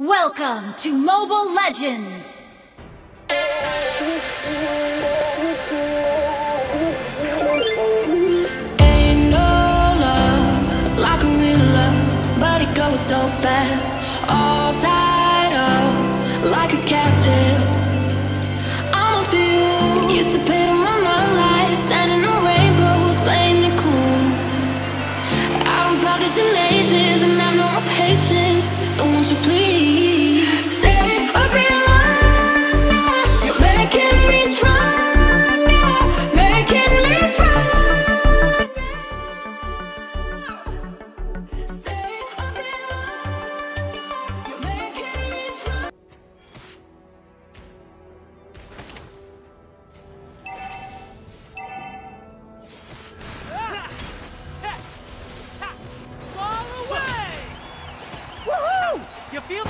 Welcome to Mobile Legends! Ain't no love like a real love, but it goes so fast. All tied up like a. I'm on to you. Used to pay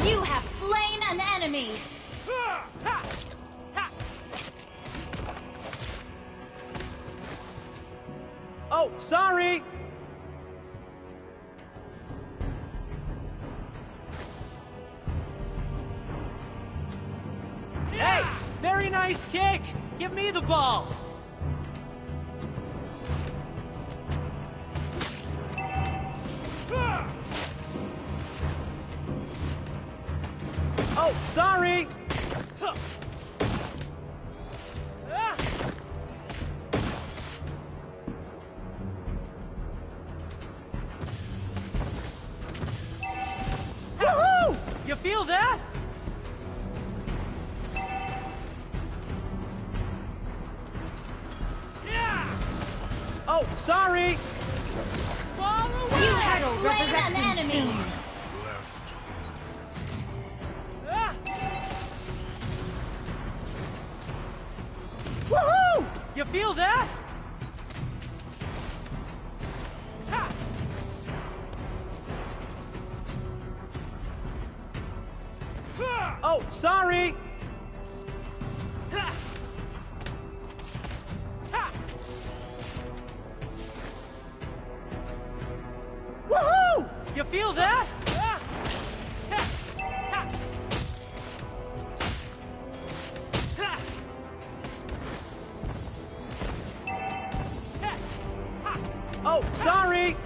You have slain an enemy! Oh, sorry! Hey, very nice kick! Give me the ball! Oh, sorry! You feel that? Yeah! Oh, sorry! Fall resurrecting enemy! soon. Oh, sorry! Woohoo! You feel that? Ha! Ha! Ha! Ha! Ha! Oh, sorry!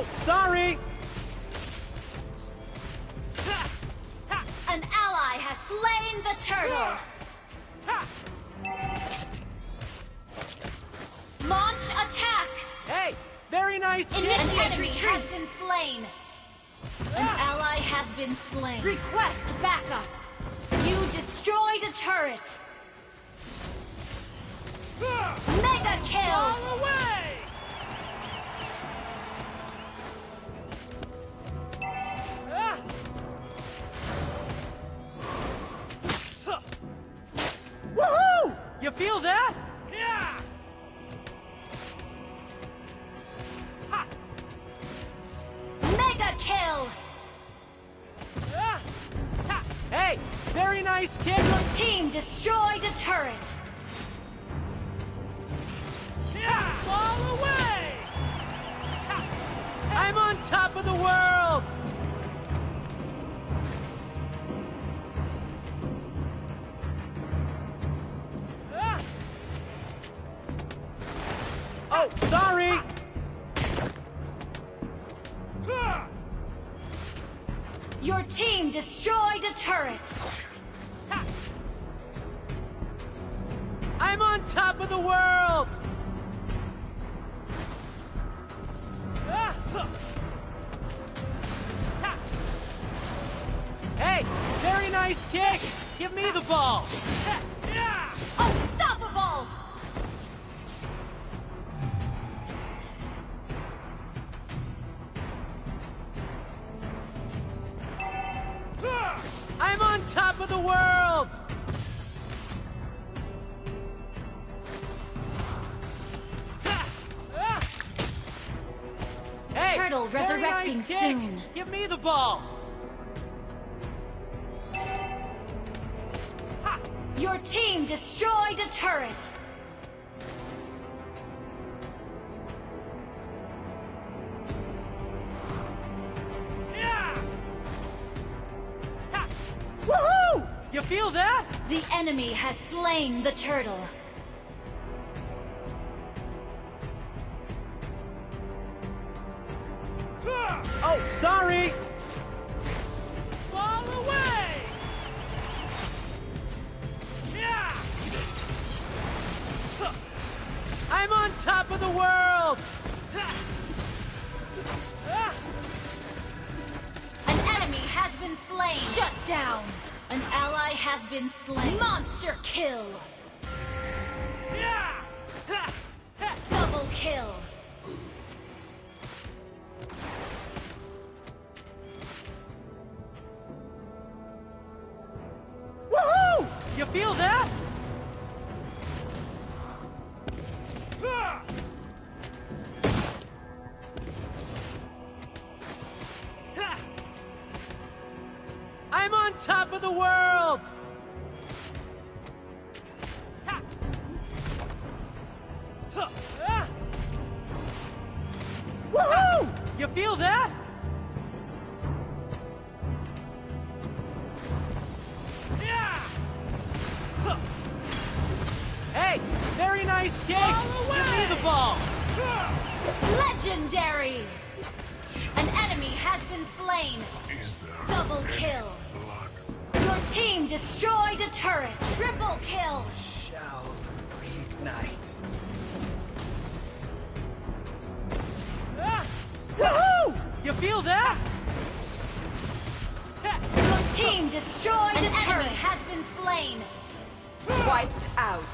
Oh, sorry! An ally has slain the turtle! Launch attack! Hey, very nice kick. An enemy retreat. has been slain! An ally has been slain. Request backup! You destroyed a turret! Mega kill! You feel that? Yeah! Ha! Mega kill! Ah! Ha! Hey, very nice kick. Your team destroyed a turret! Yeah! Fall away! Ha! I'm on top of the world! Sorry! Your team destroyed a turret! Ha! I'm on top of the world! Ah! Hey, very nice kick! Give me the ball! Unstoppable! I'm on top of the world! Hey, turtle resurrecting nice soon. Give me the ball. Ha! Your team destroyed a turret. Feel that? The enemy has slain the turtle. Oh, sorry. Fall away. Yeah. I'm on top of the world. An enemy has been slain. Shut down. An ally has been slain. Monster kill. Yeah. Double kill. Woohoo! You feel that? Top of the world! Ha. Huh. Ah. Woohoo! You feel that? Yeah! Hey, very nice kick! Give me the ball! Legendary. An enemy has been slain. Double kill. Your team destroyed a turret. Triple kill. shall reignite. Ah! Woohoo! You feel that? Your team destroyed An a turret. enemy has been slain. Wiped out.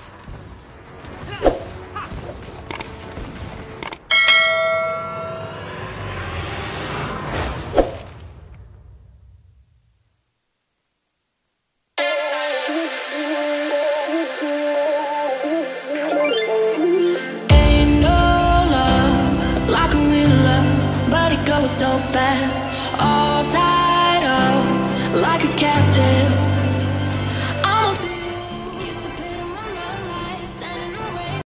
So fast.